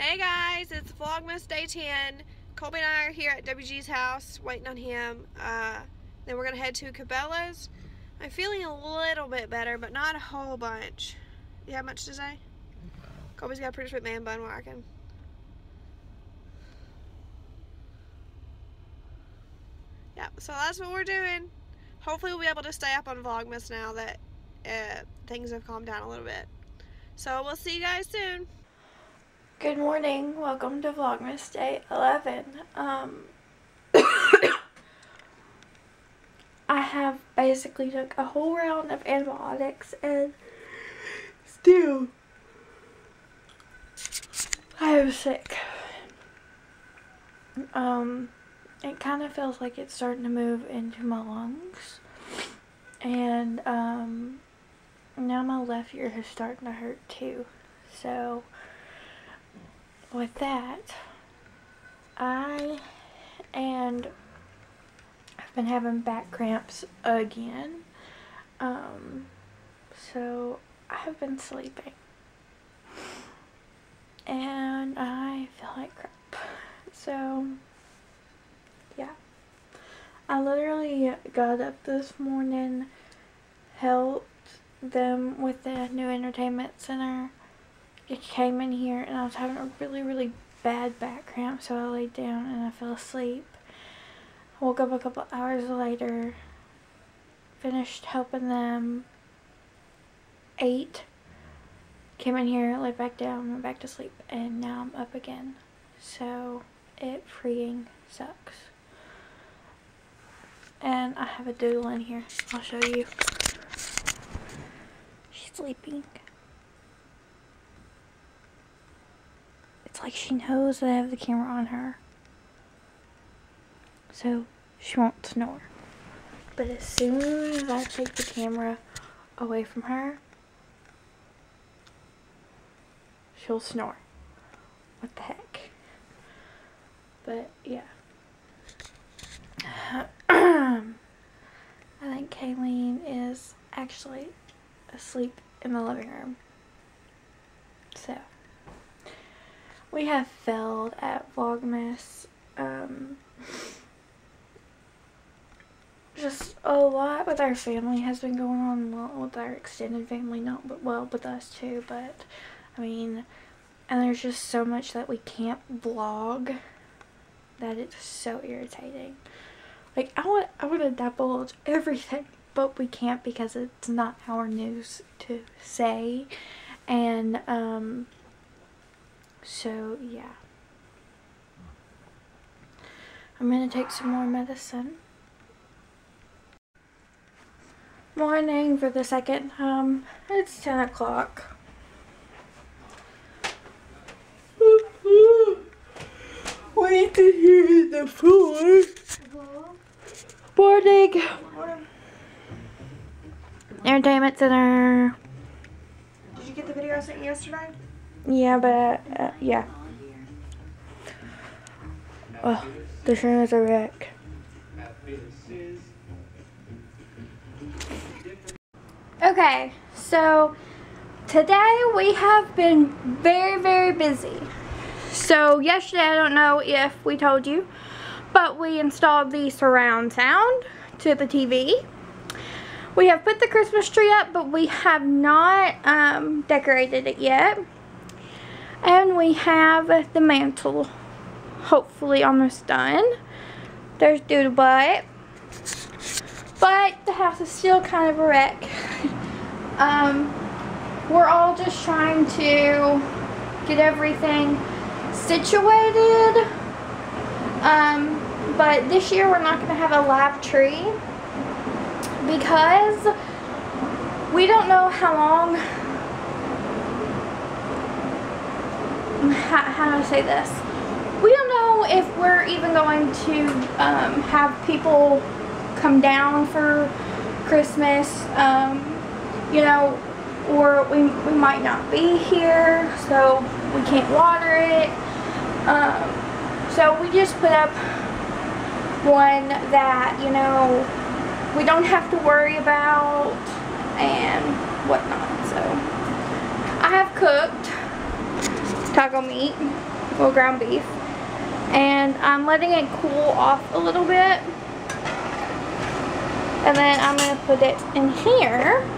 Hey guys, it's Vlogmas Day 10. Colby and I are here at WG's house waiting on him. Uh, then we're going to head to Cabela's. I'm feeling a little bit better, but not a whole bunch. You have much to say? Colby's got a pretty sweet man bun working. Yeah, so that's what we're doing. Hopefully we'll be able to stay up on Vlogmas now that uh, things have calmed down a little bit. So we'll see you guys soon. Good morning. Welcome to Vlogmas Day 11. Um, I have basically took a whole round of antibiotics and still I am sick. Um, it kind of feels like it's starting to move into my lungs. And, um, now my left ear is starting to hurt too. So, with that, I and I've been having back cramps again. Um, so I have been sleeping. And I feel like crap. So, yeah. I literally got up this morning, helped them with the new entertainment center it came in here and I was having a really, really bad back cramp, so I laid down and I fell asleep. I woke up a couple hours later, finished helping them, ate, came in here, laid back down, went back to sleep, and now I'm up again. So it freaking sucks. And I have a doodle in here. I'll show you. She's sleeping. It's like she knows that I have the camera on her. So she won't snore. But as soon as I take the camera away from her, she'll snore. What the heck? But yeah. I think Kaileen is actually asleep in the living room. So we have failed at Vlogmas. Um, just a lot with our family has been going on, well, with our extended family, not but well with us too, but I mean, and there's just so much that we can't vlog that it's so irritating. Like I want, I want to divulge everything, but we can't because it's not our news to say, and um, so, yeah. I'm going to take some more medicine. Morning for the second time. It's 10 o'clock. Wait to hear the floor. Boarding. Entertainment Center. Did you get the video I sent you yesterday? Yeah, but, uh, yeah. Oh, the room is a wreck. Okay, so today we have been very, very busy. So yesterday, I don't know if we told you, but we installed the surround sound to the TV. We have put the Christmas tree up, but we have not um, decorated it yet. And we have the mantle hopefully almost done. There's Doodle Butt. But the house is still kind of a wreck. um, we're all just trying to get everything situated. Um, but this year we're not going to have a live tree because we don't know how long how, how do I say this? We don't know if we're even going to um, have people come down for Christmas, um, you know, or we, we might not be here, so we can't water it. Um, so we just put up one that, you know, we don't have to worry about and whatnot. So I have cooked meat, or ground beef. And I'm letting it cool off a little bit. And then I'm going to put it in here.